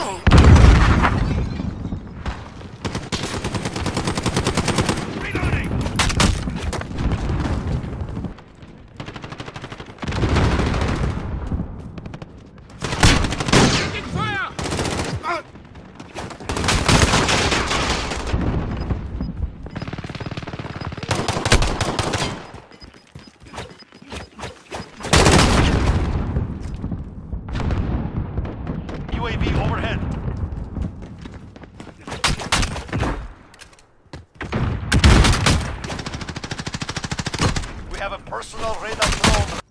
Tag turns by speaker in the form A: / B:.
A: Oh! UAV overhead. We have a personal radar drone.